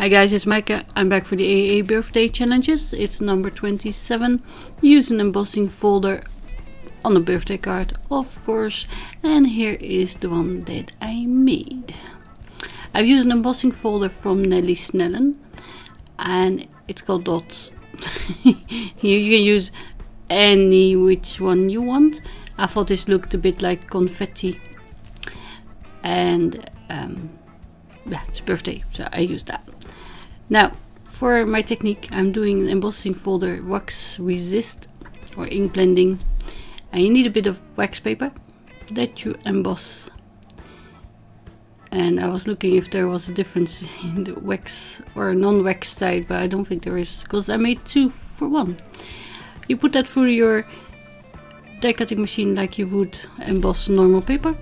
Hi guys, it's Maaike. I'm back for the AA birthday challenges. It's number 27. Use an embossing folder on a birthday card, of course. And here is the one that I made. I've used an embossing folder from Nelly Snellen and it's called Dots. you, you can use any which one you want. I thought this looked a bit like confetti and um, yeah, it's birthday, so I use that. Now, for my technique, I'm doing an embossing folder wax resist or ink blending. And you need a bit of wax paper that you emboss. And I was looking if there was a difference in the wax or non-wax type, but I don't think there is, because I made two for one. You put that through your die cutting machine like you would emboss normal paper.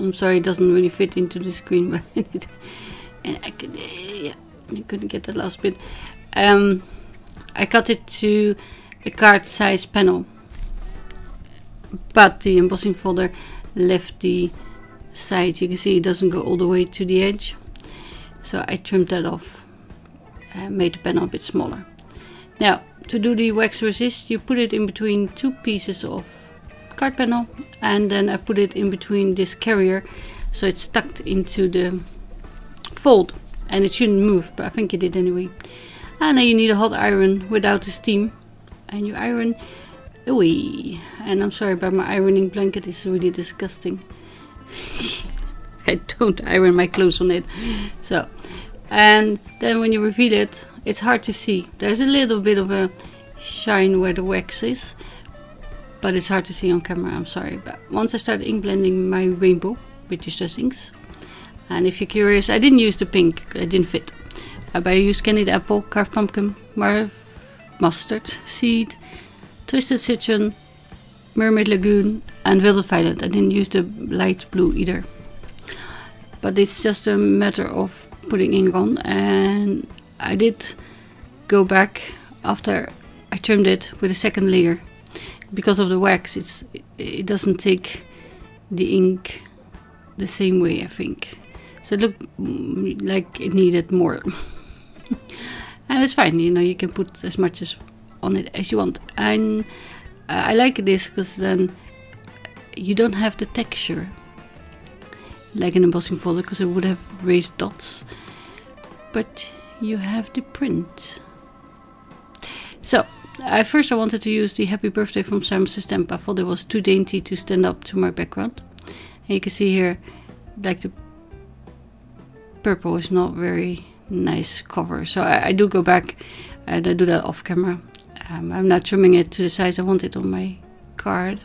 I'm sorry, it doesn't really fit into the screen, but and I could, yeah, you couldn't get that last bit. Um, I cut it to a card size panel, but the embossing folder left the side. You can see it doesn't go all the way to the edge, so I trimmed that off and made the panel a bit smaller. Now, to do the wax resist, you put it in between two pieces of card panel and then I put it in between this carrier so it's stuck into the fold and it shouldn't move but I think it did anyway. And then you need a hot iron without the steam and you iron away. And I'm sorry but my ironing blanket is really disgusting. I don't iron my clothes on it. So and then when you reveal it it's hard to see. There's a little bit of a shine where the wax is but it's hard to see on camera, I'm sorry. But once I started ink blending my rainbow with distress inks, and if you're curious, I didn't use the pink, it didn't fit. Uh, but I used candied apple, carved pumpkin, mustard seed, twisted citron, mermaid lagoon, and wilted violet. I didn't use the light blue either. But it's just a matter of putting ink on, and I did go back after I trimmed it with a second layer because of the wax it's it doesn't take the ink the same way I think. So it looked like it needed more. And it's fine you know you can put as much as on it as you want. And uh, I like this because then you don't have the texture like an embossing folder because it would have raised dots. But you have the print. So at first I wanted to use the happy birthday from Simon Stamp. I thought it was too dainty to stand up to my background. And you can see here, like the purple is not very nice cover. So I, I do go back and I do that off camera. Um, I'm not trimming it to the size I want it on my card,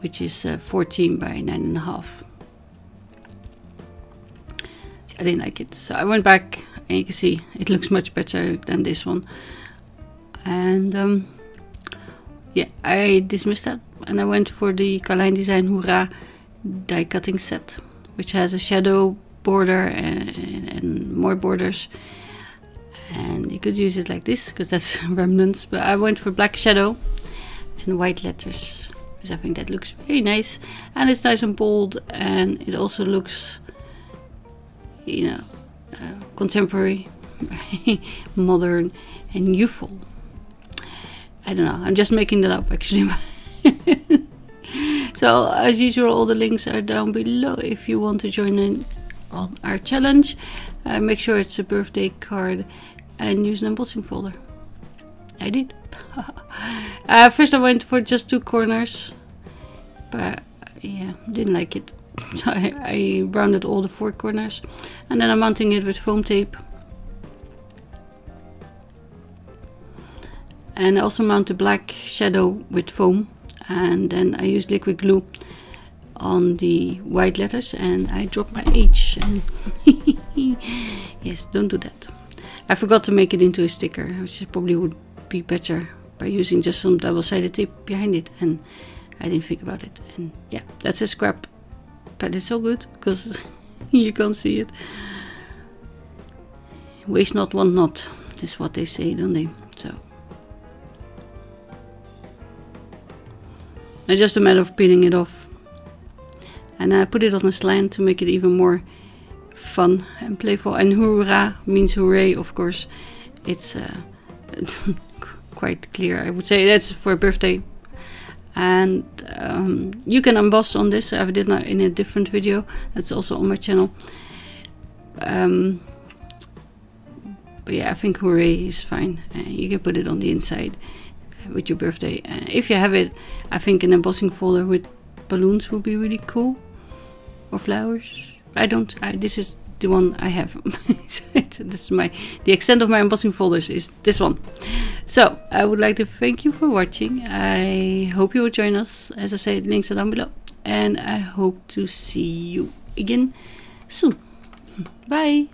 which is uh, 14 by 9.5. I didn't like it. So I went back and you can see it looks much better than this one and um, yeah I dismissed that and I went for the Carlijn Design Hoera die cutting set which has a shadow border and, and, and more borders. And you could use it like this because that's remnants but I went for black shadow and white letters because I think that looks very nice. And it's nice and bold and it also looks you know uh, contemporary modern and youthful I don't know. I'm just making that up actually. so as usual, all the links are down below if you want to join in on our challenge. Uh, make sure it's a birthday card and use an embossing folder. I did. uh, first I went for just two corners, but yeah, didn't like it. So I, I rounded all the four corners and then I'm mounting it with foam tape and I also mount a black shadow with foam. And then I use liquid glue on the white letters and I drop my H. And yes don't do that. I forgot to make it into a sticker which probably would be better by using just some double-sided tape behind it. And I didn't think about it. And yeah that's a scrap. But it's so good because you can't see it. Waste not want not is what they say don't they It's just a matter of peeling it off. and I put it on a slant to make it even more fun and playful. And hoera means hooray, of course. It's uh, quite clear. I would say that's for a birthday. And um, you can emboss on this. I did that in a different video. That's also on my channel. Um, but yeah, I think hooray is fine. Uh, you can put it on the inside with your birthday. Uh, if you have it, I think an embossing folder with balloons would be really cool. Or flowers. I don't. I, this is the one I have. this is my the extent of my embossing folders is this one. So I would like to thank you for watching. I hope you will join us. As I said, links are down below, and I hope to see you again soon. Bye.